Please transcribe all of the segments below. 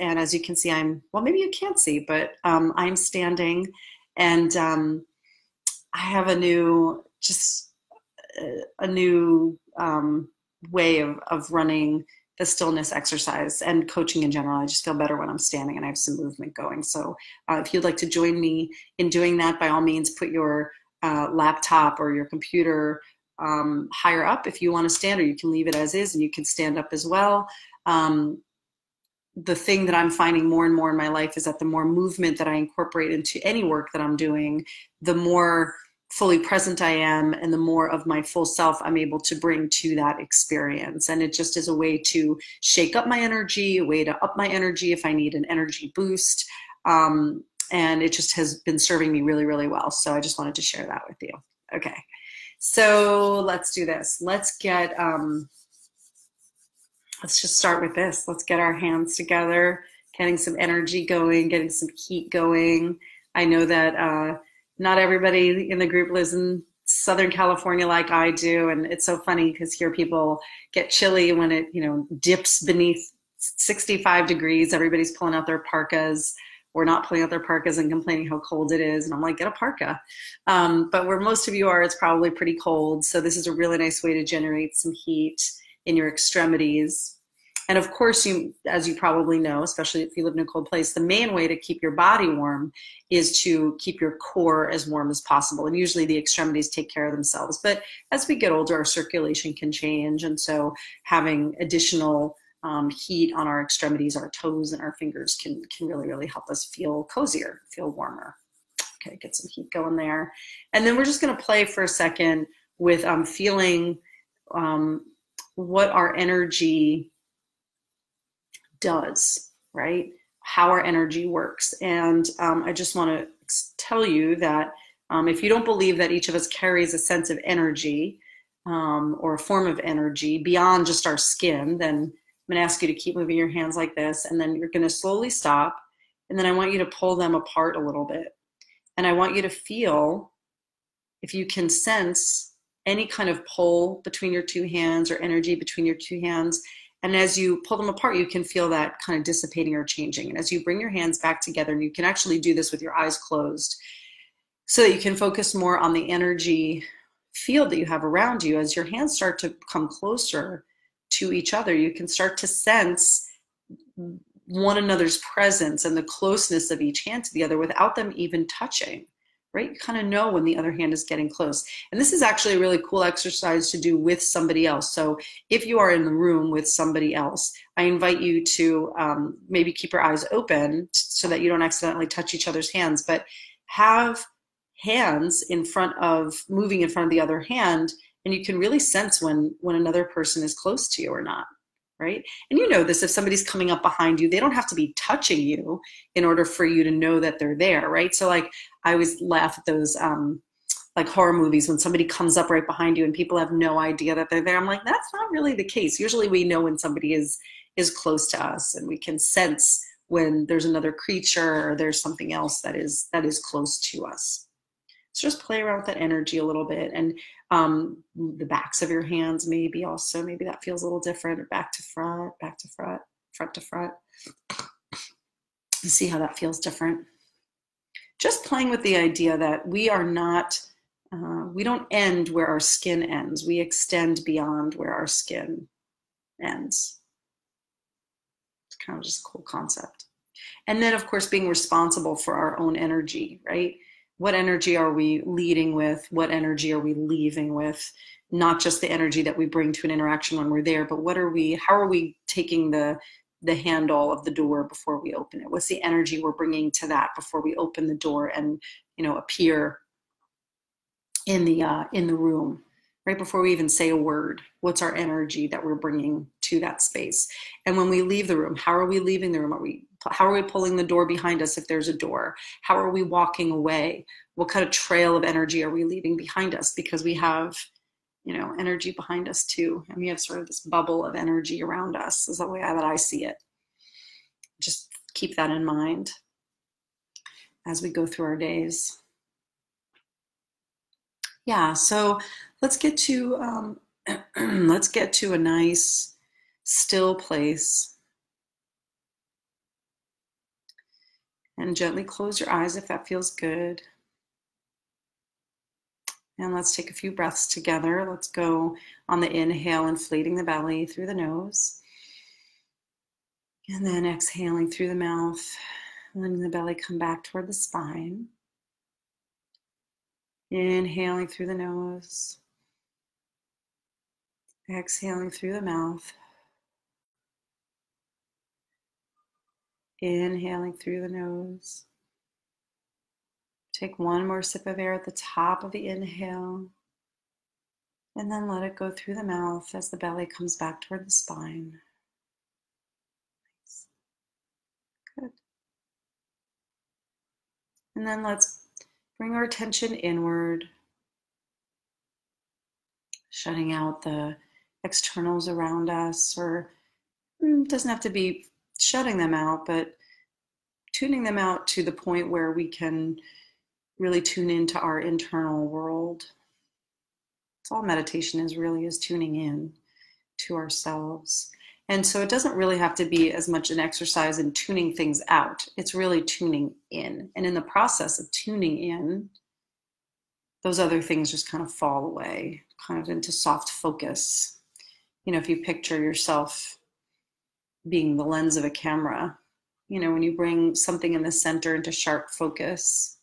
And as you can see, I'm, well, maybe you can't see, but um, I'm standing and um, I have a new, just a, a new um, way of, of running the stillness exercise and coaching in general. I just feel better when I'm standing and I have some movement going. So uh, if you'd like to join me in doing that, by all means, put your uh, laptop or your computer um, higher up if you want to stand, or you can leave it as is and you can stand up as well. Um, the thing that I'm finding more and more in my life is that the more movement that I incorporate into any work that I'm doing, the more fully present I am and the more of my full self I'm able to bring to that experience. And it just is a way to shake up my energy, a way to up my energy if I need an energy boost. Um, and it just has been serving me really, really well. So I just wanted to share that with you. Okay. So let's do this. Let's get, um, let's just start with this. Let's get our hands together, getting some energy going, getting some heat going. I know that, uh, not everybody in the group lives in Southern California like I do, and it's so funny because here people get chilly when it you know dips beneath 65 degrees. Everybody's pulling out their parkas. We're not pulling out their parkas and complaining how cold it is. And I'm like, get a parka. Um, but where most of you are, it's probably pretty cold. So this is a really nice way to generate some heat in your extremities. And of course, you, as you probably know, especially if you live in a cold place, the main way to keep your body warm is to keep your core as warm as possible. And usually the extremities take care of themselves. But as we get older, our circulation can change. And so having additional um, heat on our extremities, our toes and our fingers can, can really, really help us feel cozier, feel warmer. Okay, get some heat going there. And then we're just gonna play for a second with um, feeling um, what our energy does, right? How our energy works. And um, I just want to tell you that um, if you don't believe that each of us carries a sense of energy um, or a form of energy beyond just our skin, then I'm going to ask you to keep moving your hands like this. And then you're going to slowly stop. And then I want you to pull them apart a little bit. And I want you to feel if you can sense any kind of pull between your two hands or energy between your two hands and as you pull them apart, you can feel that kind of dissipating or changing. And as you bring your hands back together, and you can actually do this with your eyes closed, so that you can focus more on the energy field that you have around you. As your hands start to come closer to each other, you can start to sense one another's presence and the closeness of each hand to the other without them even touching right? You kind of know when the other hand is getting close. And this is actually a really cool exercise to do with somebody else. So if you are in the room with somebody else, I invite you to um, maybe keep your eyes open so that you don't accidentally touch each other's hands, but have hands in front of moving in front of the other hand and you can really sense when when another person is close to you or not right? And you know this if somebody's coming up behind you, they don't have to be touching you in order for you to know that they're there, right? So like I always laugh at those um like horror movies when somebody comes up right behind you and people have no idea that they're there. I'm like, that's not really the case. Usually we know when somebody is is close to us and we can sense when there's another creature or there's something else that is that is close to us. So just play around with that energy a little bit and um, the backs of your hands maybe also, maybe that feels a little different, back to front, back to front, front to front. See how that feels different. Just playing with the idea that we are not, uh, we don't end where our skin ends. We extend beyond where our skin ends. It's kind of just a cool concept. And then, of course, being responsible for our own energy, right? What energy are we leading with? What energy are we leaving with? Not just the energy that we bring to an interaction when we're there but what are we how are we taking the the handle of the door before we open it? What's the energy we're bringing to that before we open the door and you know appear in the uh, in the room right before we even say a word? What's our energy that we're bringing to that space? And when we leave the room how are we leaving the room? Are we how are we pulling the door behind us if there's a door? How are we walking away? What kind of trail of energy are we leaving behind us? Because we have, you know, energy behind us too. And we have sort of this bubble of energy around us, is the way that I see it. Just keep that in mind as we go through our days. Yeah, so let's get to um, let's get to a nice still place And gently close your eyes if that feels good. And let's take a few breaths together. Let's go on the inhale, inflating the belly through the nose. And then exhaling through the mouth, letting the belly come back toward the spine. Inhaling through the nose. Exhaling through the mouth. Inhaling through the nose. Take one more sip of air at the top of the inhale. And then let it go through the mouth as the belly comes back toward the spine. Good. And then let's bring our attention inward, shutting out the externals around us, or mm, doesn't have to be shutting them out, but tuning them out to the point where we can really tune into our internal world. That's all meditation is really is tuning in to ourselves. And so it doesn't really have to be as much an exercise in tuning things out. It's really tuning in. And in the process of tuning in, those other things just kind of fall away, kind of into soft focus. You know, if you picture yourself being the lens of a camera, you know, when you bring something in the center into sharp focus,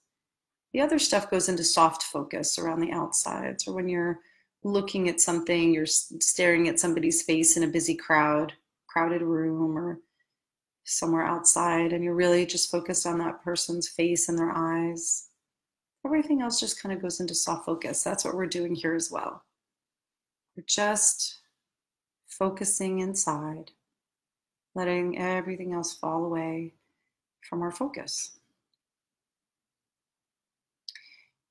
the other stuff goes into soft focus around the outsides, or when you're looking at something, you're staring at somebody's face in a busy crowd, crowded room, or somewhere outside, and you're really just focused on that person's face and their eyes. Everything else just kind of goes into soft focus. That's what we're doing here as well. We're just focusing inside, letting everything else fall away from our focus.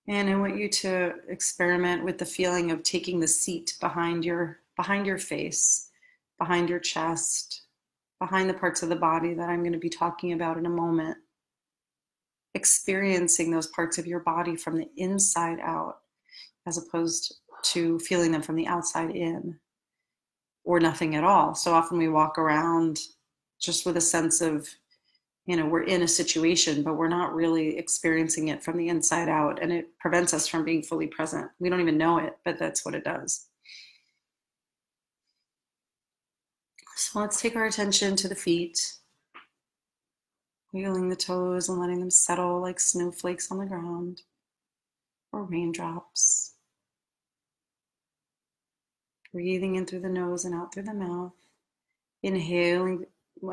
And I want you to experiment with the feeling of taking the seat behind your behind your face, behind your chest, behind the parts of the body that I'm going to be talking about in a moment. Experiencing those parts of your body from the inside out as opposed to feeling them from the outside in or nothing at all. So often we walk around just with a sense of you know we're in a situation but we're not really experiencing it from the inside out and it prevents us from being fully present. We don't even know it but that's what it does. So let's take our attention to the feet. Wiggling the toes and letting them settle like snowflakes on the ground or raindrops. Breathing in through the nose and out through the mouth. Inhaling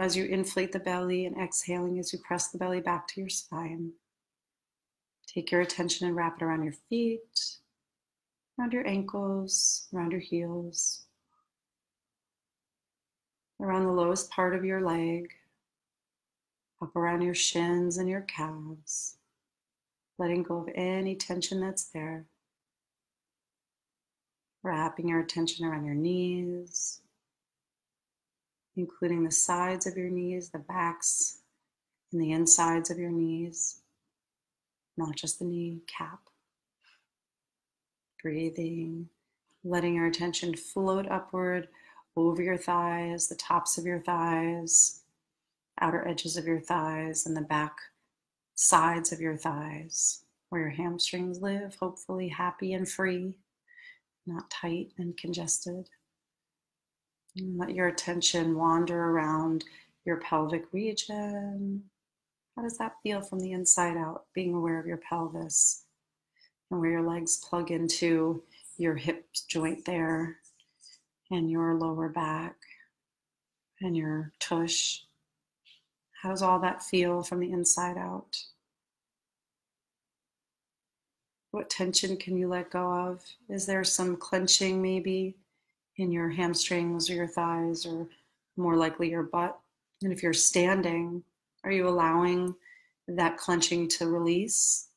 as you inflate the belly and exhaling as you press the belly back to your spine. Take your attention and wrap it around your feet, around your ankles, around your heels, around the lowest part of your leg, up around your shins and your calves, letting go of any tension that's there. Wrapping your attention around your knees, including the sides of your knees, the backs, and the insides of your knees, not just the knee cap. Breathing, letting your attention float upward over your thighs, the tops of your thighs, outer edges of your thighs, and the back sides of your thighs, where your hamstrings live, hopefully happy and free, not tight and congested. Let your attention wander around your pelvic region. How does that feel from the inside out? Being aware of your pelvis and where your legs plug into your hip joint there and your lower back and your tush. How does all that feel from the inside out? What tension can you let go of? Is there some clenching maybe in your hamstrings or your thighs or more likely your butt. And if you're standing, are you allowing that clenching to release?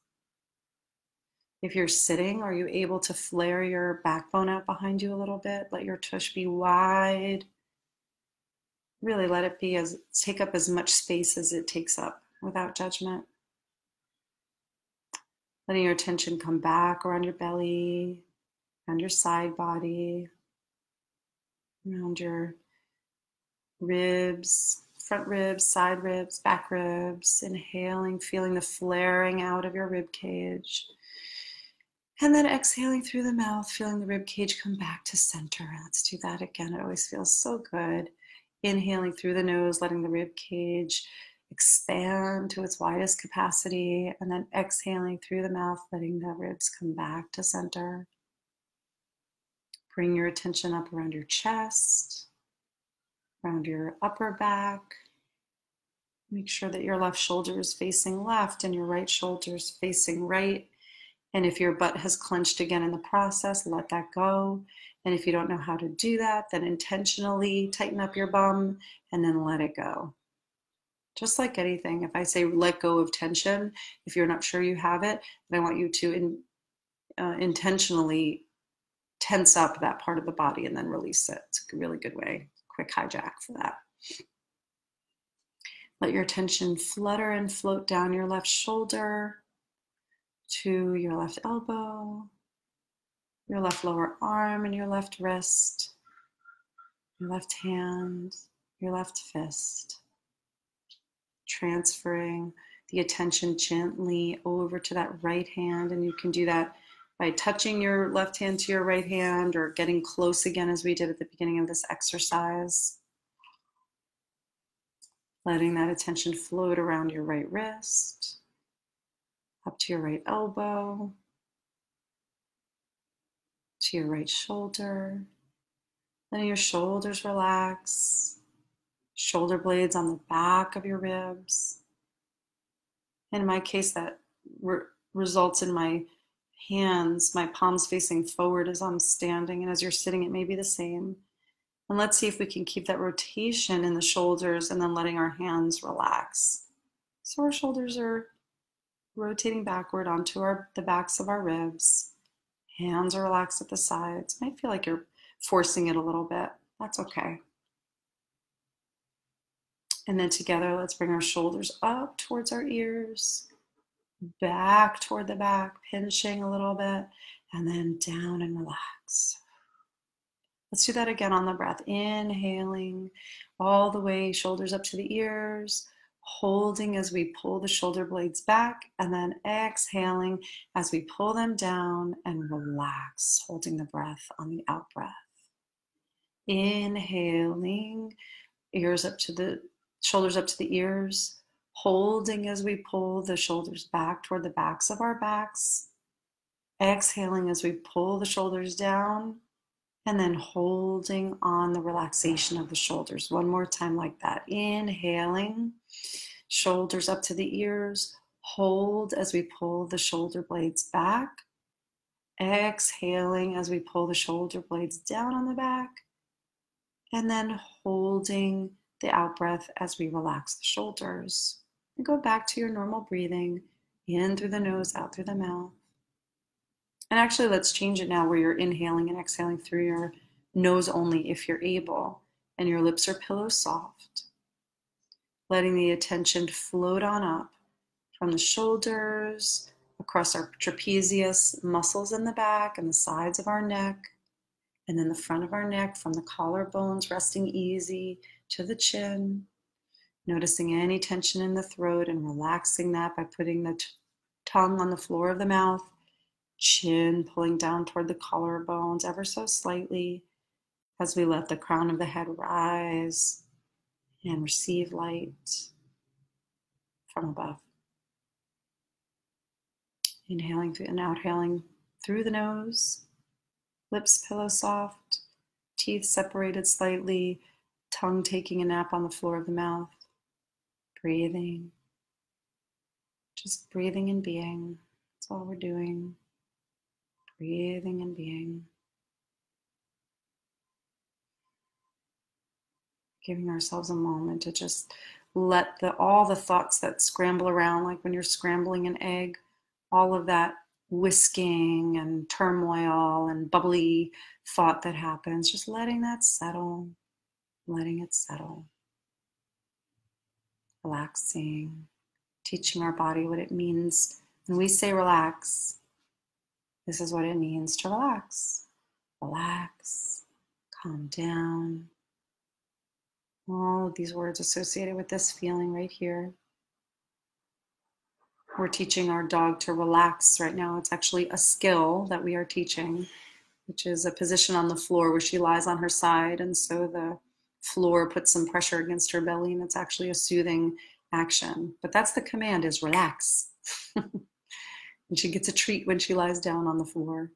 If you're sitting, are you able to flare your backbone out behind you a little bit? Let your tush be wide. Really let it be as take up as much space as it takes up without judgment. Letting your attention come back around your belly, around your side body, around your ribs, front ribs, side ribs, back ribs. Inhaling, feeling the flaring out of your rib cage. And then exhaling through the mouth, feeling the rib cage come back to center. Let's do that again. It always feels so good. Inhaling through the nose, letting the rib cage expand to its widest capacity, and then exhaling through the mouth, letting the ribs come back to center. Bring your attention up around your chest, around your upper back. Make sure that your left shoulder is facing left and your right shoulder is facing right. And if your butt has clenched again in the process, let that go. And if you don't know how to do that, then intentionally tighten up your bum and then let it go. Just like anything, if I say let go of tension, if you're not sure you have it, then I want you to in, uh, intentionally tense up that part of the body and then release it. It's a really good way, quick hijack for that. Let your attention flutter and float down your left shoulder to your left elbow, your left lower arm, and your left wrist, your left hand, your left fist. Transferring the attention gently over to that right hand, and you can do that by touching your left hand to your right hand or getting close again as we did at the beginning of this exercise. Letting that attention float around your right wrist up to your right elbow, to your right shoulder. Letting your shoulders relax, shoulder blades on the back of your ribs. In my case, that re- results in my hands, my palms facing forward as I'm standing. And as you're sitting, it may be the same. And let's see if we can keep that rotation in the shoulders and then letting our hands relax. So our shoulders are rotating backward onto our, the backs of our ribs. Hands are relaxed at the sides. Might feel like you're forcing it a little bit. That's okay. And then together, let's bring our shoulders up towards our ears, back toward the back, pinching a little bit, and then down and relax. Let's do that again on the breath. Inhaling all the way, shoulders up to the ears, holding as we pull the shoulder blades back, and then exhaling as we pull them down and relax, holding the breath on the out breath. Inhaling, ears up to the shoulders up to the ears, holding as we pull the shoulders back toward the backs of our backs. Exhaling as we pull the shoulders down and then holding on the relaxation of the shoulders. One more time, like that. Inhaling, shoulders up to the ears. Hold as we pull the shoulder blades back. Exhaling as we pull the shoulder blades down on the back. And then holding the out breath as we relax the shoulders. And go back to your normal breathing in through the nose, out through the mouth. And actually, let's change it now where you're inhaling and exhaling through your nose only if you're able, and your lips are pillow soft. Letting the attention float on up from the shoulders, across our trapezius muscles in the back and the sides of our neck, and then the front of our neck from the collarbones resting easy to the chin. Noticing any tension in the throat and relaxing that by putting the t- tongue on the floor of the mouth chin pulling down toward the collarbones ever so slightly as we let the crown of the head rise and receive light from above. Inhaling through and outhailing through the nose, lips pillow soft, teeth separated slightly, tongue taking a nap on the floor of the mouth. Breathing, just breathing and being. That's all we're doing breathing and being. Giving ourselves a moment to just let the all the thoughts that scramble around, like when you're scrambling an egg, all of that whisking and turmoil and bubbly thought that happens, just letting that settle, letting it settle. Relaxing, teaching our body what it means when we say relax, this is what it means to relax. Relax, calm down. All of these words associated with this feeling right here. We're teaching our dog to relax right now. It's actually a skill that we are teaching, which is a position on the floor where she lies on her side. And so the floor puts some pressure against her belly, and it's actually a soothing action. But that's the command is relax. and she gets a treat when she lies down on the floor.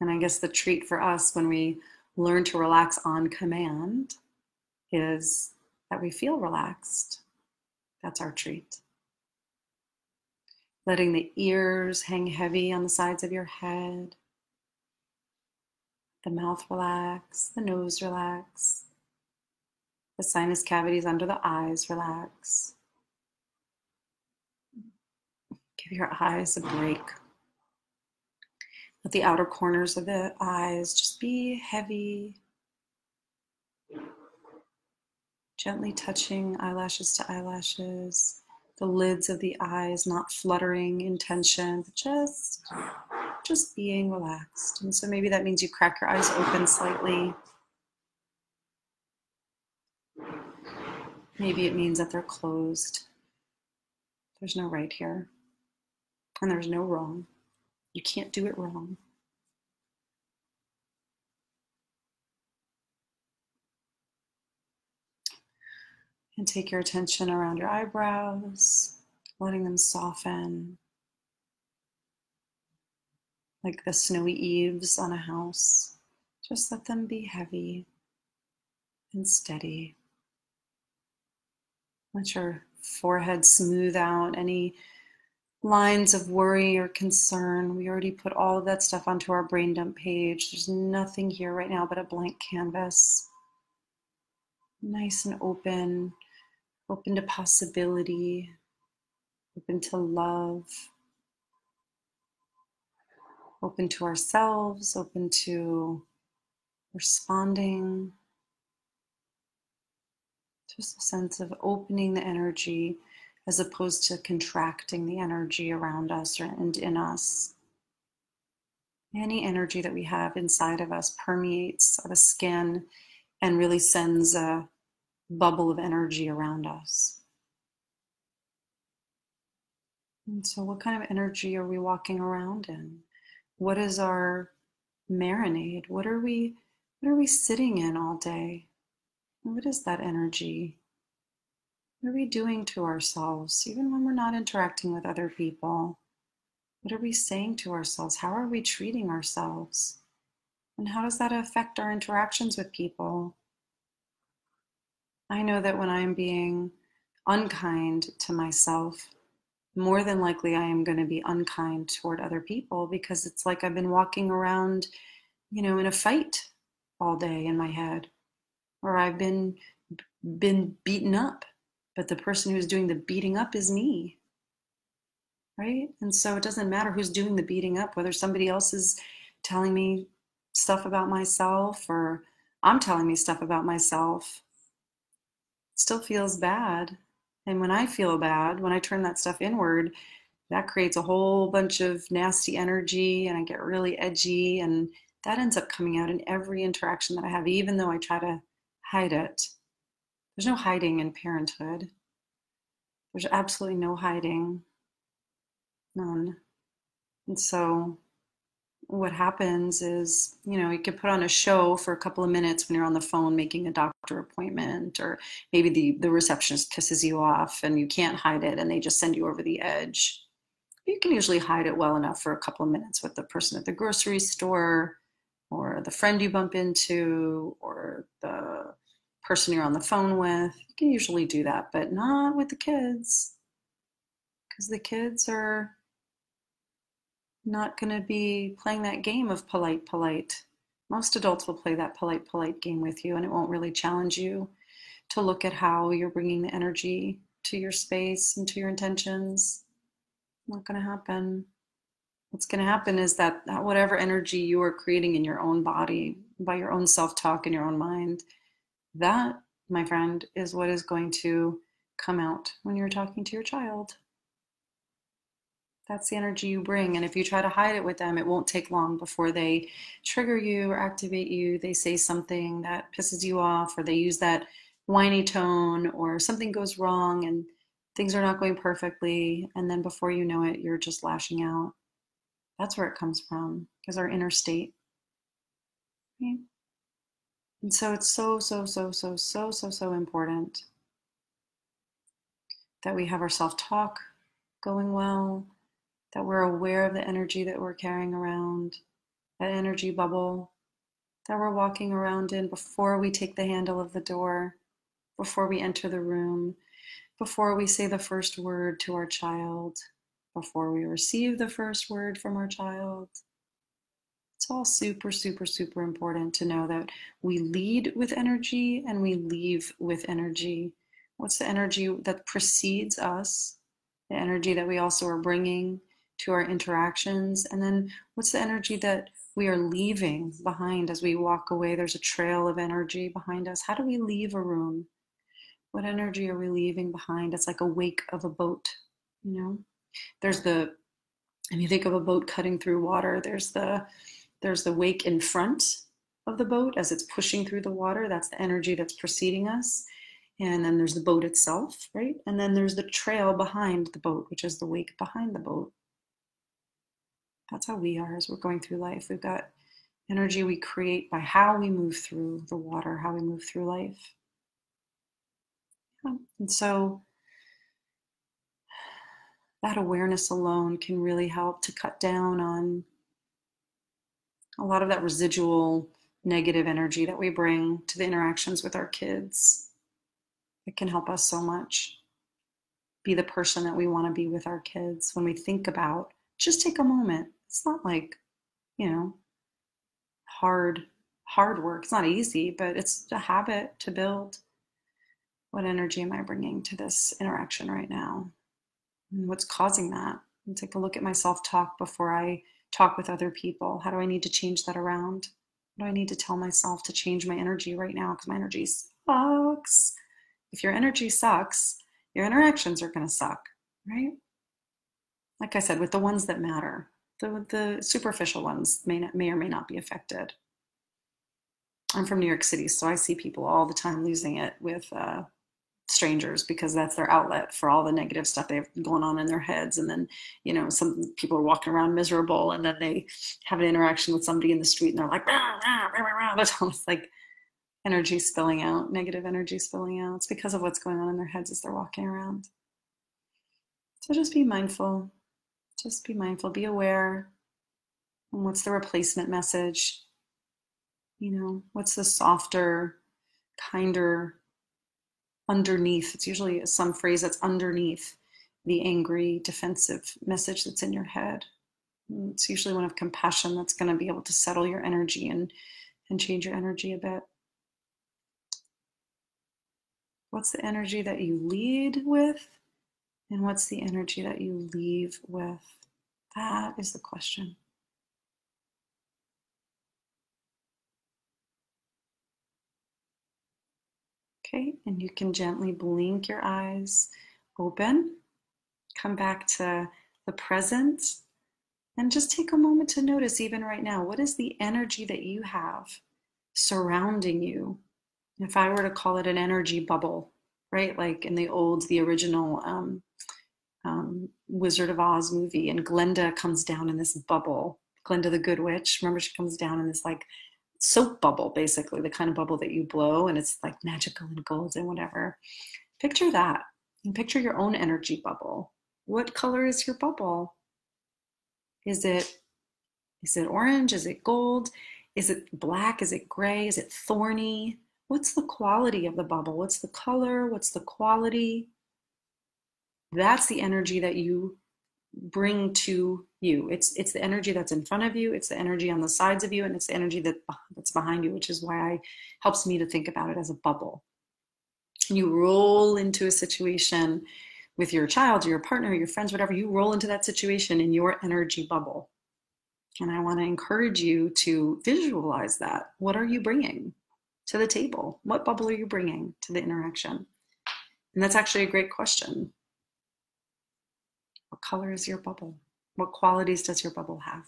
And I guess the treat for us when we learn to relax on command is that we feel relaxed. That's our treat. Letting the ears hang heavy on the sides of your head, the mouth relax, the nose relax, the sinus cavities under the eyes relax. Give your eyes a break. Let the outer corners of the eyes just be heavy. Gently touching eyelashes to eyelashes. The lids of the eyes not fluttering in tension, just, just being relaxed. And so maybe that means you crack your eyes open slightly. Maybe it means that they're closed. There's no right here, and there's no wrong. You can't do it wrong. And take your attention around your eyebrows, letting them soften like the snowy eaves on a house. Just let them be heavy and steady. Let your forehead smooth out any lines of worry or concern. We already put all of that stuff onto our brain dump page. There's nothing here right now but a blank canvas. Nice and open, open to possibility, open to love, open to ourselves, open to responding. Just a sense of opening the energy as opposed to contracting the energy around us and in us. Any energy that we have inside of us permeates the skin and really sends a bubble of energy around us. And so, what kind of energy are we walking around in? What is our marinade? What are we what are we sitting in all day? What is that energy? What are we doing to ourselves, even when we're not interacting with other people? What are we saying to ourselves? How are we treating ourselves? And how does that affect our interactions with people? I know that when I'm being unkind to myself, more than likely I am going to be unkind toward other people because it's like I've been walking around, you know, in a fight all day in my head, or I've been been beaten up but the person who's doing the beating up is me. Right? And so it doesn't matter who's doing the beating up, whether somebody else is telling me stuff about myself or I'm telling me stuff about myself. It still feels bad. And when I feel bad, when I turn that stuff inward, that creates a whole bunch of nasty energy and I get really edgy and that ends up coming out in every interaction that I have, even though I try to hide it. There's no hiding in parenthood. There's absolutely no hiding. None. And so what happens is, you know, you could put on a show for a couple of minutes when you're on the phone making a doctor appointment, or maybe the, the receptionist pisses you off and you can't hide it and they just send you over the edge. You can usually hide it well enough for a couple of minutes with the person at the grocery store or the friend you bump into or the person you're on the phone with. You can usually do that, but not with the kids. Because the kids are not going to be playing that game of polite, polite. Most adults will play that polite, polite game with you, and it won't really challenge you to look at how you're bringing the energy to your space and to your intentions. Not going to happen. What's going to happen is that whatever energy you are creating in your own body by your own self talk in your own mind that, my friend, is what is going to come out when you're talking to your child. That's the energy you bring. And if you try to hide it with them, it won't take long before they trigger you or activate you. They say something that pisses you off, or they use that whiny tone, or something goes wrong and things are not going perfectly. And then before you know it, you're just lashing out. That's where it comes from, is our inner state. Right? And so it's so, so, so, so, so, so, so important that we have our self talk going well, that we're aware of the energy that we're carrying around, that energy bubble that we're walking around in before we take the handle of the door, before we enter the room, before we say the first word to our child, before we receive the first word from our child. It's all super, super, super important to know that we lead with energy and we leave with energy. What's the energy that precedes us? The energy that we also are bringing to our interactions? And then what's the energy that we are leaving behind as we walk away? There's a trail of energy behind us. How do we leave a room? What energy are we leaving behind? It's like a wake of a boat, you know? There's the, if you think of a boat cutting through water, there's the, there's the wake in front of the boat as it's pushing through the water. That's the energy that's preceding us. And then there's the boat itself, right? And then there's the trail behind the boat, which is the wake behind the boat. That's how we are as we're going through life. We've got energy we create by how we move through the water, how we move through life. And so that awareness alone can really help to cut down on a lot of that residual negative energy that we bring to the interactions with our kids. It can help us so much be the person that we want to be with our kids when we think about just take a moment it's not like, you know, hard hard work. It's not easy, but it's a habit to build. What energy am I bringing to this interaction right now? And what's causing that? And take a look at my self-talk before I talk with other people. How do I need to change that around? What do I need to tell myself to change my energy right now? Because my energy sucks. If your energy sucks, your interactions are going to suck, right? Like I said, with the ones that matter. The, the superficial ones may, not, may or may not be affected. I'm from New York City, so I see people all the time losing it with uh, strangers because that's their outlet for all the negative stuff they have going on in their heads. And then, you know, some people are walking around miserable and then they have an interaction with somebody in the street and they're like, that's almost like energy spilling out, negative energy spilling out. It's because of what's going on in their heads as they're walking around. So just be mindful just be mindful, be aware. And what's the replacement message? You know, what's the softer, kinder, underneath? It's usually some phrase that's underneath the angry, defensive message that's in your head. It's usually one of compassion that's going to be able to settle your energy and, and change your energy a bit. What's the energy that you lead with? And what's the energy that you leave with? That is the question. Okay, and you can gently blink your eyes open, come back to the present, and just take a moment to notice, even right now, what is the energy that you have surrounding you? If I were to call it an energy bubble, right? Like in the old, the original um, um, Wizard of Oz movie, and Glinda comes down in this bubble. Glinda the Good Witch, remember, she comes down in this like soap bubble, basically, the kind of bubble that you blow, and it's like magical and gold and whatever. Picture that, and picture your own energy bubble. What color is your bubble? Is it is it orange? Is it gold? Is it black? Is it gray? Is it thorny? What's the quality of the bubble? What's the color? What's the quality? That's the energy that you bring to you. It's it's the energy that's in front of you. It's the energy on the sides of you and it's the energy that that's behind you which is why I helps me to think about it as a bubble. You roll into a situation with your child your partner your friends whatever you roll into that situation in your energy bubble. And i want to encourage you to visualize that. What are you bringing to the table? What bubble are you bringing to the interaction? And that's actually a great question what color is your bubble? What qualities does your bubble have?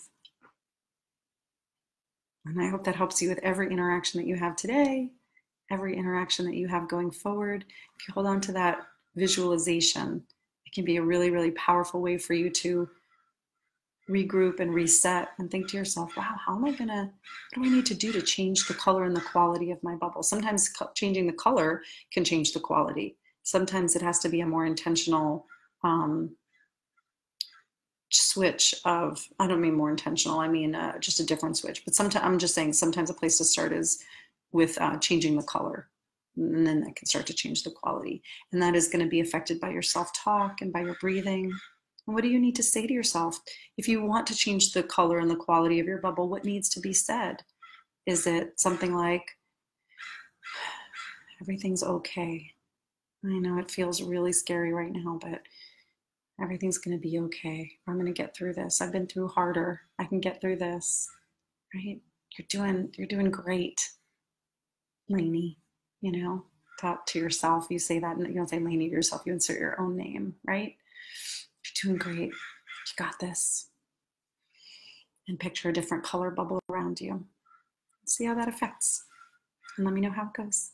And I hope that helps you with every interaction that you have today, every interaction that you have going forward. If you hold on to that visualization, it can be a really, really powerful way for you to regroup and reset and think to yourself, wow, how am I gonna, what do I need to do to change the color and the quality of my bubble? Sometimes changing the color can change the quality. Sometimes it has to be a more intentional um, switch of i don't mean more intentional i mean uh, just a different switch but sometimes i'm just saying sometimes a place to start is with uh, changing the color and then that can start to change the quality and that is going to be affected by your self-talk and by your breathing. And what do you need to say to yourself? If you want to change the color and the quality of your bubble what needs to be said? Is it something like everything's okay. I know it feels really scary right now but everything's going to be okay. I'm going to get through this. I've been through harder. I can get through this. Right? You're doing you're doing great. Lainey, you know, talk to yourself. You say that, and you don't say Lainey to yourself. You insert your own name, right? You're doing great. You got this. And picture a different color bubble around you. See how that affects. And let me know how it goes.